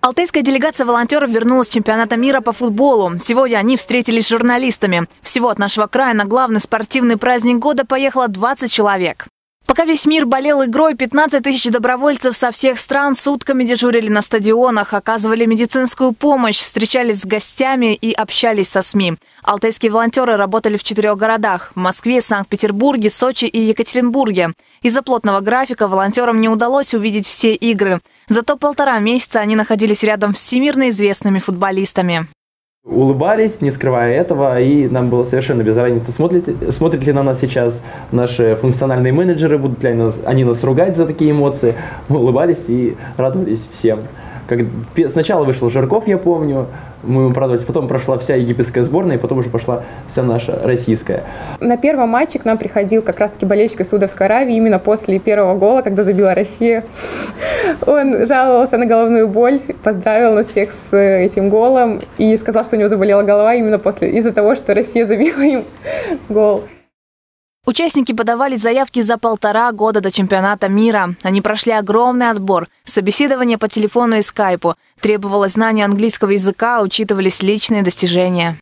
Алтайская делегация волонтеров вернулась с чемпионата мира по футболу. Сегодня они встретились с журналистами. Всего от нашего края на главный спортивный праздник года поехало 20 человек. Пока весь мир болел игрой, 15 тысяч добровольцев со всех стран сутками дежурили на стадионах, оказывали медицинскую помощь, встречались с гостями и общались со СМИ. Алтайские волонтеры работали в четырех городах – в Москве, Санкт-Петербурге, Сочи и Екатеринбурге. Из-за плотного графика волонтерам не удалось увидеть все игры. Зато полтора месяца они находились рядом с всемирно известными футболистами улыбались, не скрывая этого, и нам было совершенно без разницы, смотрят, смотрят ли на нас сейчас наши функциональные менеджеры, будут ли они нас, они нас ругать за такие эмоции. Мы улыбались и радовались всем. Как, сначала вышел Жирков, я помню, мы ему порадовались, потом прошла вся египетская сборная, и потом уже пошла вся наша российская. На первом матче к нам приходил как раз-таки болельщик из Саудовской Аравии именно после первого гола, когда забила Россия. Он жаловался на головную боль, поздравил нас всех с этим голом и сказал, что у него заболела голова именно после из-за того, что Россия забила им гол. Участники подавали заявки за полтора года до чемпионата мира. Они прошли огромный отбор, собеседование по телефону и скайпу. Требовалось знание английского языка, учитывались личные достижения.